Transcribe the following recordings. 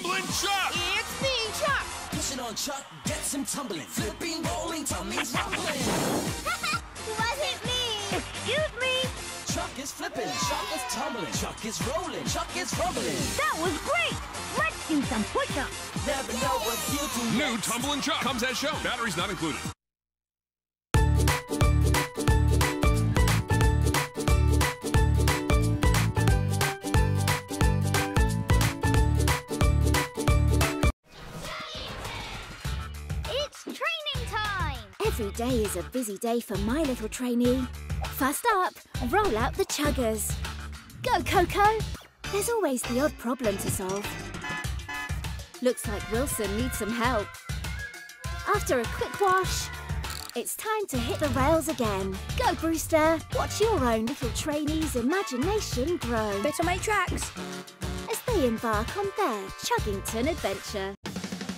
Tumbling Chuck! It's me, Chuck! Pushing on Chuck, gets him tumbling. Flipping, rolling, tummies rumbling. Wasn't me! Excuse me! Chuck is flipping, Chuck is tumbling, Chuck is rolling, Chuck is rumbling. That was great! Let's do some push-ups! Never know what he'll do New next. Tumbling Chuck comes as shown. Batteries not included. Every day is a busy day for my little trainee. First up, roll out the chuggers. Go, Coco! There's always the odd problem to solve. Looks like Wilson needs some help. After a quick wash, it's time to hit the rails again. Go, Brewster! Watch your own little trainee's imagination grow Bit on my tracks. as they embark on their Chuggington adventure.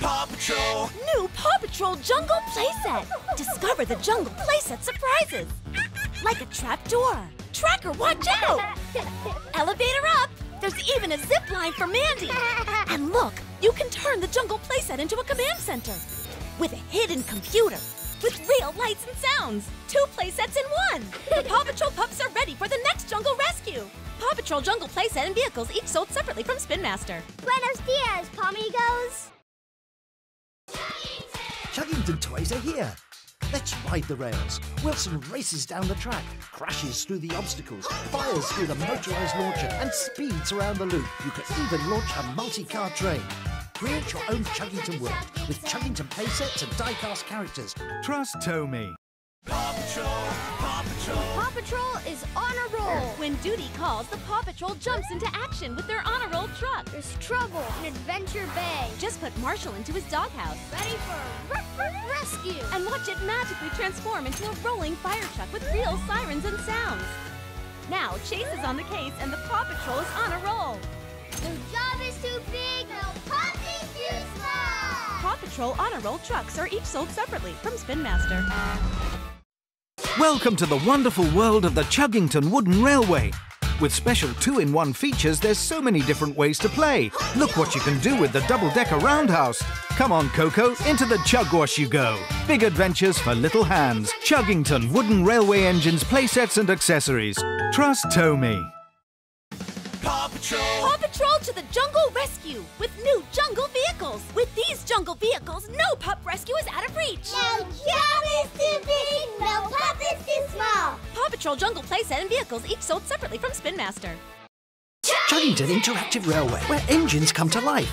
Paw Patrol. New Paw Patrol Jungle Playset. Discover the Jungle Playset surprises. Like a trap door. Tracker, watch out! Elevator up. There's even a zip line for Mandy. And look, you can turn the Jungle Playset into a command center with a hidden computer. With real lights and sounds. Two playsets in one. The Paw Patrol pups are ready for the next jungle rescue. Paw Patrol Jungle Playset and vehicles each sold separately from Spin Master. Buenos dias, Pomigos! Chuggington toys are here. Let's ride the rails. Wilson races down the track, crashes through the obstacles, fires through the motorised launcher, and speeds around the loop. You can even launch a multi-car train. Create your own Chuggington world with Chuggington playsets and die-cast characters. Trust TOMY. Patrol, Paw Patrol. Paw Patrol is on a roll. When duty calls, the Paw Patrol jumps into action with their on a roll truck. There's trouble in Adventure Bay. Just put Marshall into his doghouse Ready for ruff, ruff, rescue! and watch it magically transform into a rolling fire truck with real sirens and sounds. Now Chase is on the case and the Paw Patrol is on a roll. The job is too big, no puppy too small! Paw Patrol on a roll trucks are each sold separately from Spin Master. Welcome to the wonderful world of the Chuggington Wooden Railway. With special two-in-one features, there's so many different ways to play. Look what you can do with the double-decker roundhouse. Come on, Coco, into the chug wash you go. Big adventures for little hands. Chuggington Wooden Railway engines, playsets and accessories. Trust TOMY. Paw Patrol. Paw Patrol to the jungle rescue with new jungle vehicles. With these jungle vehicles, no pup rescue is out of reach. No job is too big, no puppet's too small! Paw Patrol Jungle Playset and vehicles each sold separately from Spin Master. Chuggington Interactive Railway, where engines come to life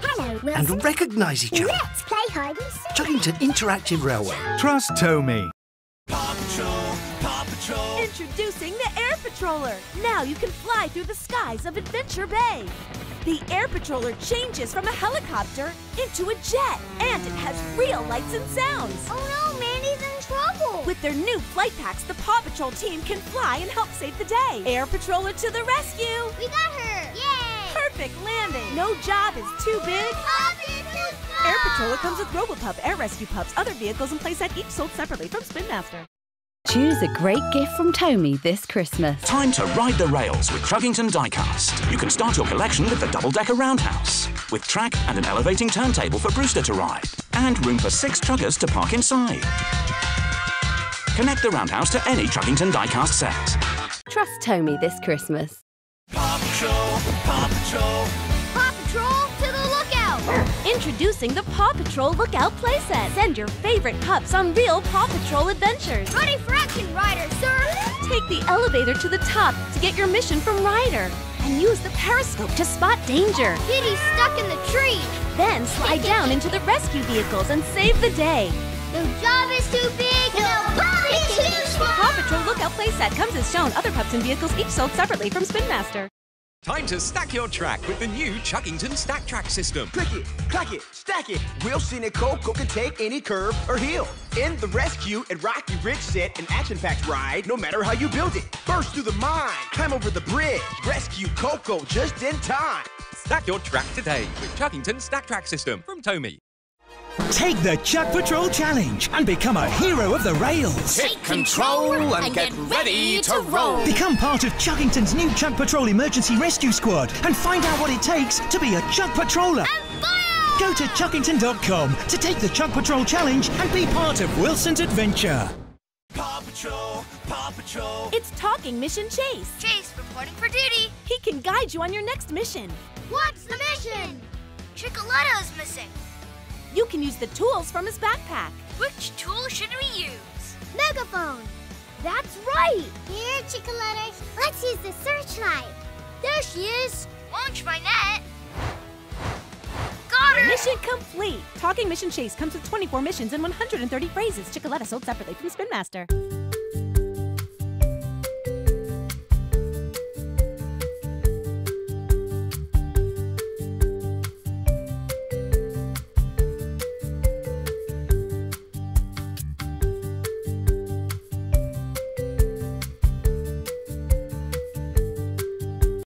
Hello, Wilson. and recognise each other. Let's play hide and seek. Chuggington Interactive Railway. Trust TOMY. Paw Patrol, Paw Patrol. Introducing the Air Patroller. Now you can fly through the skies of Adventure Bay. The Air Patroller changes from a helicopter into a jet, and it has real lights and sounds. Oh no, Mandy's in trouble! With their new flight packs, the Paw Patrol team can fly and help save the day. Air Patroller to the rescue! We got her! Yay! Perfect landing. No job is too big. Puppet too! Air Patroller comes with RoboPup, Air Rescue Pups, other vehicles, and playset each sold separately from Spin Master. Choose a great gift from TOMY this Christmas. Time to ride the rails with Chuggington Diecast. You can start your collection with the double-decker roundhouse, with track and an elevating turntable for Brewster to ride, and room for six chuggers to park inside. Connect the roundhouse to any Chuggington Diecast set. Trust TOMY this Christmas. Paw Patrol, Paw Patrol. Paw Patrol to the lookout! Introducing the Paw Patrol Lookout playset. Send your favorite pups on real Paw Patrol adventures. Ready for action, Ryder, sir! Take the elevator to the top to get your mission from Ryder. And use the periscope to spot danger. Kitty's stuck in the tree! Then slide down into the rescue vehicles and save the day. The job is too big, no puppet's too small! Paw Patrol Lookout playset comes as shown. Other pups and vehicles each sold separately from Spin Master. Time to stack your track with the new Chuggington Stack Track system. Click it, clack it, stack it. Wilson and Coco can take any curve or hill. In the rescue and Rocky Ridge set an action-packed ride, no matter how you build it. Burst through the mine, climb over the bridge, rescue Coco just in time. Stack your track today with Chuggington Stack Track system from TOMY. Take the Chug Patrol Challenge and become a hero of the rails. Take control and get ready to roll. Become part of Chuggington's new Chug Patrol Emergency Rescue Squad and find out what it takes to be a Chug Patroller. Go to chuggington.com to take the Chug Patrol Challenge and be part of Wilson's adventure. Paw Patrol, Paw Patrol. It's Talking Mission Chase. Chase reporting for duty. He can guide you on your next mission. What's the mission? Chickaletta's missing. You can use the tools from his backpack. Which tool should we use? Megaphone. That's right. Here, Chickaletta. Let's use the searchlight. There she is. Launch my net. Got her. Mission complete. Talking Mission Chase comes with 24 missions and 130 phrases. Chickaletta sold separately from Spin Master.